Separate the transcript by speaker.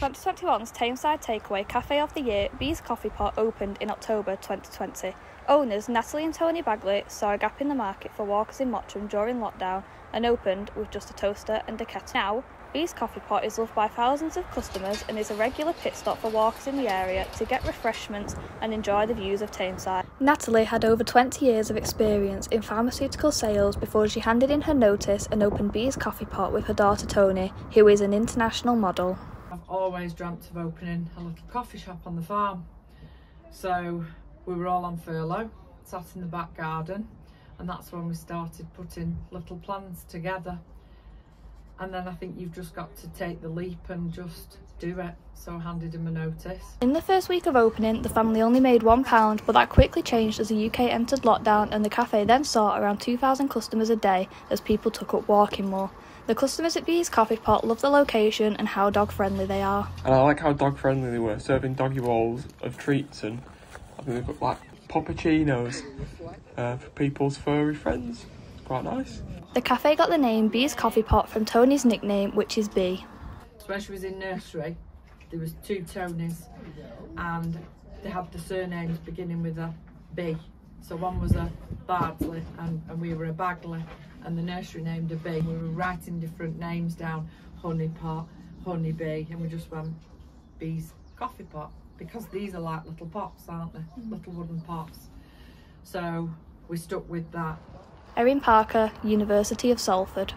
Speaker 1: 2021's Tameside Takeaway Cafe of the Year Bees Coffee Pot opened in October 2020. Owners Natalie and Tony Bagley saw a gap in the market for walkers in Mottram during lockdown and opened with just a toaster and a kettle. Now, Bees Coffee Pot is loved by thousands of customers and is a regular pit stop for walkers in the area to get refreshments and enjoy the views of Tameside. Natalie had over 20 years of experience in pharmaceutical sales before she handed in her notice and opened Bees Coffee Pot with her daughter Tony, who is an international model.
Speaker 2: I've always dreamt of opening a little coffee shop on the farm. So we were all on furlough, sat in the back garden, and that's when we started putting little plans together. And then I think you've just got to take the leap and just do it. So I handed him a notice.
Speaker 1: In the first week of opening, the family only made £1, but that quickly changed as the UK entered lockdown and the cafe then saw around 2,000 customers a day as people took up walking more. The customers at Bees Coffee Pot love the location and how dog friendly they are.
Speaker 3: And I like how dog friendly they were, serving doggy bowls of treats and I think they've got like puppuccinos uh, for people's furry friends. Quite nice.
Speaker 1: The cafe got the name Bees Coffee Pot from Tony's nickname, which is Bee.
Speaker 2: When she was in nursery, there was two Tonys and they had the surnames beginning with a B. So one was a Bardsley and, and we were a Bagley and the nursery named a bee. We were writing different names down, honey pot, honey bee, and we just went bees coffee pot because these are like little pots, aren't they? Mm. Little wooden pots. So we stuck with that.
Speaker 1: Erin Parker, University of Salford.